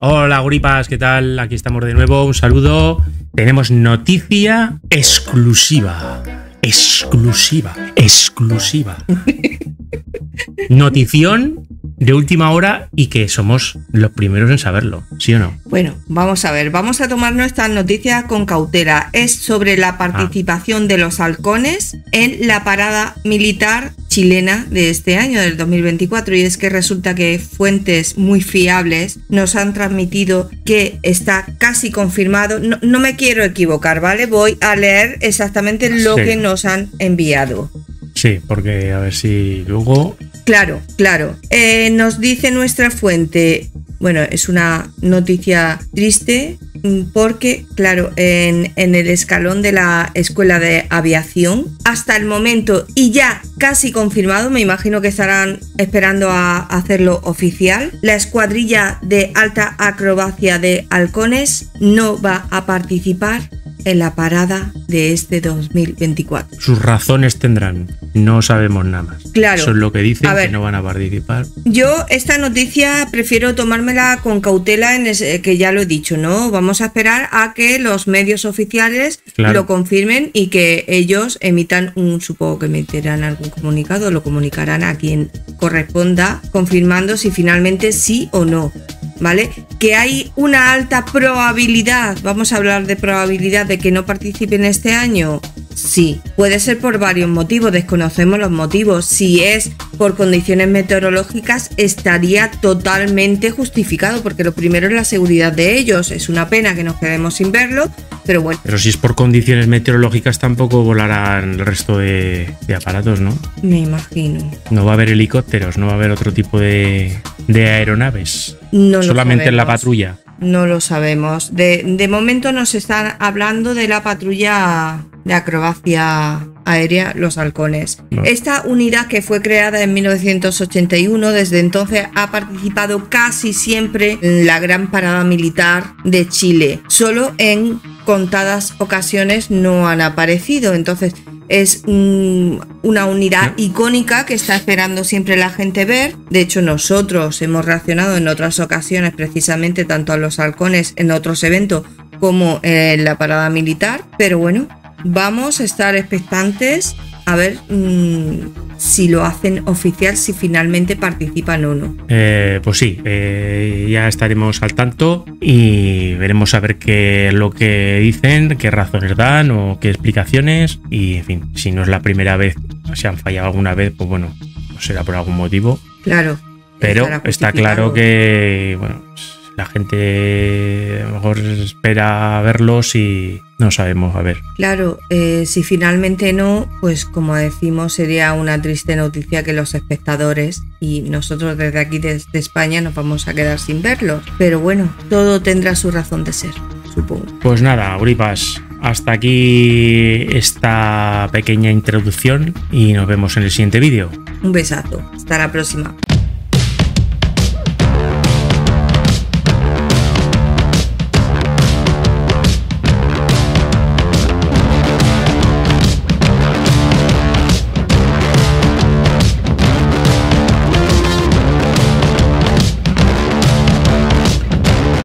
Hola, gripas, ¿qué tal? Aquí estamos de nuevo. Un saludo. Tenemos noticia exclusiva. Exclusiva. Exclusiva. Notición de última hora y que somos los primeros en saberlo, ¿sí o no? Bueno, vamos a ver, vamos a tomar nuestras noticias con cautela. Es sobre la participación de los halcones en la parada militar chilena de este año, del 2024, y es que resulta que fuentes muy fiables nos han transmitido que está casi confirmado. No, me quiero equivocar, ¿vale? Voy a leer exactamente lo que nos han enviado. Sí, porque a ver si luego Claro, claro. Eh, nos dice nuestra fuente, bueno, es una noticia triste porque, claro, en, el escalón de la Escuela de Aviación, hasta el momento, y ya casi confirmado, me imagino que estarán esperando a hacerlo oficial, la escuadrilla de alta acrobacia de halcones no va a participar en la parada de este 2024. Sus razones tendrán, no sabemos nada más. Claro. Eso es lo que dicen, que no van a participar. Yo esta noticia prefiero tomármela con cautela, en que ya lo he dicho, ¿no? Vamos a esperar a que los medios oficiales lo confirmen y que ellos emitan un, supongo que emitirán algún comunicado, lo comunicarán a quien corresponda, confirmando si finalmente sí o no. ¿vale? Que hay una alta probabilidad, vamos a hablar de probabilidad de que no participen este año. Sí, puede ser por varios motivos, desconocemos los motivos. Si es por condiciones meteorológicas, estaría totalmente justificado, porque lo primero es la seguridad de ellos. Es una pena que nos quedemos sin verlo, pero bueno. Pero si es por condiciones meteorológicas, tampoco volarán el resto de, aparatos, ¿no? Me imagino. No va a haber helicópteros, no va a haber otro tipo de, de aeronaves. No Solamente en la patrulla. No lo sabemos. De, de, momento nos están hablando de la patrulla de acrobacia aérea Los Halcones. Esta unidad que fue creada en 1981, desde entonces ha participado casi siempre en la gran parada militar de Chile. Solo en contadas ocasiones no han aparecido. Entonces, es una unidad icónica que está esperando siempre la gente ver. De hecho, nosotros hemos reaccionado en otras ocasiones precisamente tanto a los halcones en otros eventos como en la parada militar. Pero bueno, vamos a estar expectantes a ver mm, si lo hacen oficial, si finalmente participan o no. Eh, pues sí, eh, ya estaremos al tanto y veremos a ver qué es lo que dicen, qué razones dan o qué explicaciones. Y en fin, si no es la primera vez, si han fallado alguna vez, pues bueno, será por algún motivo. Claro. Pero está claro que, bueno, la gente a lo mejor espera verlos y no sabemos, a ver. Claro, eh, si finalmente no, pues como decimos, sería una triste noticia que los espectadores y nosotros desde aquí, desde España, nos vamos a quedar sin verlos. Pero bueno, todo tendrá su razón de ser, supongo. Pues nada, Gripas, hasta aquí esta pequeña introducción y nos vemos en el siguiente vídeo. Un besazo, hasta la próxima.